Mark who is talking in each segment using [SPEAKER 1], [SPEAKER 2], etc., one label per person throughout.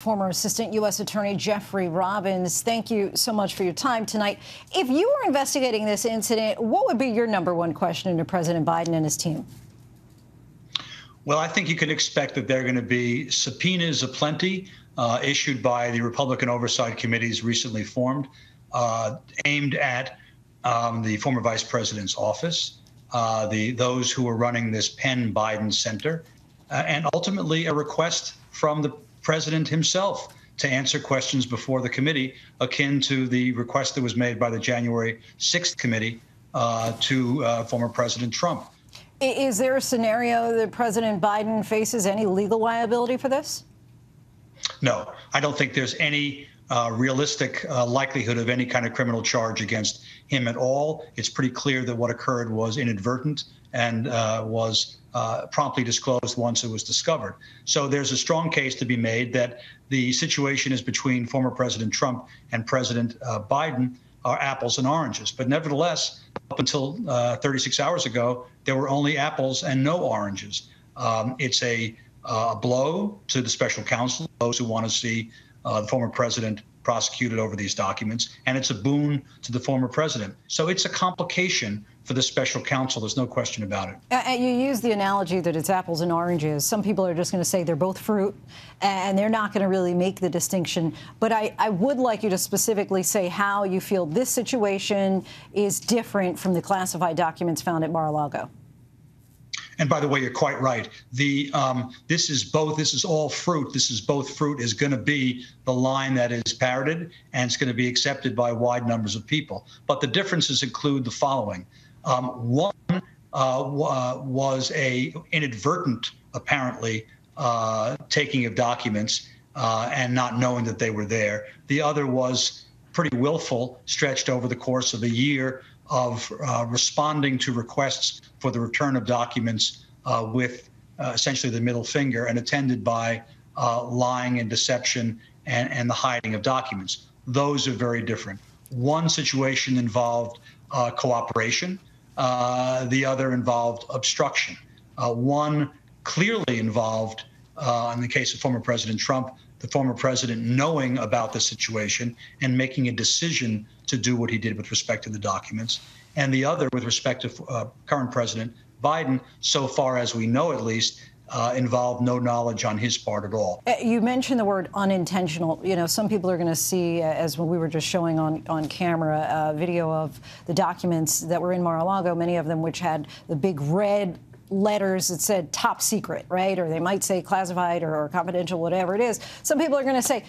[SPEAKER 1] Former Assistant U.S. Attorney Jeffrey Robbins, thank you so much for your time tonight. If you were investigating this incident, what would be your number one question to President Biden and his team?
[SPEAKER 2] Well, I think you can expect that there are going to be subpoenas aplenty uh, issued by the Republican Oversight Committees recently formed, uh, aimed at um, the former vice president's office, uh, the those who are running this Penn Biden Center, uh, and ultimately a request from the president himself to answer questions before the committee, akin to the request that was made by the January 6th committee uh, to uh, former President Trump.
[SPEAKER 1] Is there a scenario that President Biden faces any legal liability for this?
[SPEAKER 2] No, I don't think there's any uh, realistic uh, likelihood of any kind of criminal charge against him at all. It's pretty clear that what occurred was inadvertent and uh, was uh, promptly disclosed once it was discovered. So there's a strong case to be made that the situation is between former President Trump and President uh, Biden are apples and oranges. But nevertheless, up until uh, 36 hours ago, there were only apples and no oranges. Um, it's a, blow to the special counsel, those who want to see the former president prosecuted over these documents, and it's a boon to the former president. So it's a complication for the special counsel. There's no question about it.
[SPEAKER 1] Uh, you use the analogy that it's apples and oranges. Some people are just going to say they're both fruit, and they're not going to really make the distinction. But I, I would like you to specifically say how you feel this situation is different from the classified documents found at Mar-a-Lago.
[SPEAKER 2] And by the way, you're quite right. The um, this is both. This is all fruit. This is both fruit is going to be the line that is parroted, and it's going to be accepted by wide numbers of people. But the differences include the following: um, one uh, uh, was a inadvertent, apparently, uh, taking of documents uh, and not knowing that they were there. The other was pretty willful, stretched over the course of a year of uh, responding to requests for the return of documents uh, with uh, essentially the middle finger and attended by uh, lying and deception and, and, the hiding of documents. Those are very different. One situation involved uh, cooperation, uh, the other involved obstruction. one clearly involved, in the case of former President Trump, the former president knowing about the situation and making a decision to do what he did with respect to the documents, and the other with respect to uh, current President Biden, so far as we know at least, uh, involved no knowledge on his part at all.
[SPEAKER 1] Uh, you mentioned the word unintentional. You know, some people are going to see, uh, as we were just showing on, on camera, a video of the documents that were in Mar-a-Lago, many of them which had the big red letters that said top secret, right? Or they might say classified or, or confidential, whatever it is. Some people are going to say,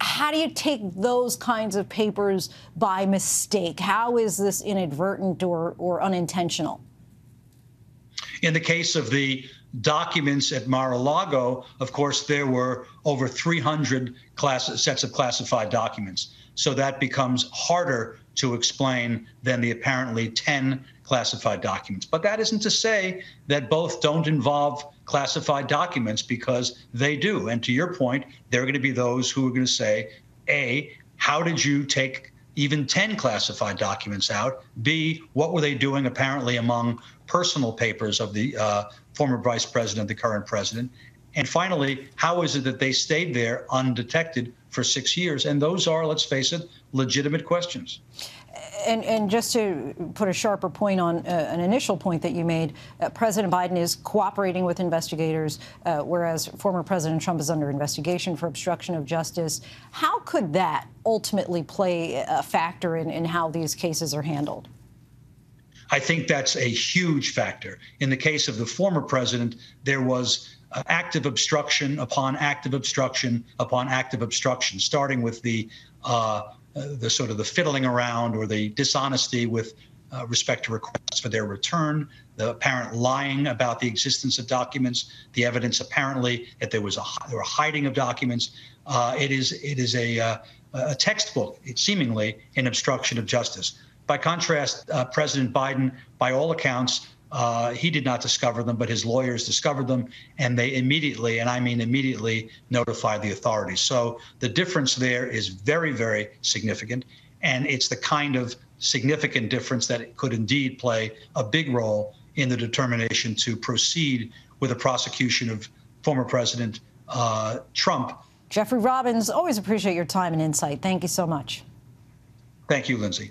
[SPEAKER 1] how do you take those kinds of papers by mistake? How is this inadvertent or, or unintentional?
[SPEAKER 2] In the case of the documents at Mar-a-Lago, of course, there were over 300 class, sets of classified documents. So that becomes harder to explain than the apparently 10 classified documents. But that isn't to say that both don't involve classified documents because they do. And to your point, there are going to be those who are going to say, A, how did you take even 10 classified documents out? B, what were they doing apparently among personal papers of the uh, former vice president, the current president? And finally, how is it that they stayed there undetected for six years? And those are, let's face it, legitimate questions.
[SPEAKER 1] And, and, just to put a sharper point on uh, an initial point that you made, uh, President Biden is cooperating with investigators, uh, whereas former President Trump is under investigation for obstruction of justice. How could that ultimately play a factor in, in how these cases are handled?
[SPEAKER 2] I think that's a huge factor. In the case of the former president, there was uh, active obstruction upon active obstruction upon active obstruction, starting with the uh, the sort of the fiddling around or the dishonesty with uh, respect to requests for their return, the apparent lying about the existence of documents, the evidence apparently that there was a there were hiding of documents. Uh, it is it is a uh, a textbook, seemingly, in obstruction of justice. By contrast, uh, President Biden, by all accounts, uh, he did not discover them, but his lawyers discovered them, and they immediately, and I mean immediately, notified the authorities. So the difference there is very, very significant, and it's the kind of significant difference that could indeed play a big role in the determination to proceed with the prosecution of former President uh, Trump
[SPEAKER 1] Jeffrey Robbins, always appreciate your time and insight. Thank you so much.
[SPEAKER 2] Thank you, Linsey.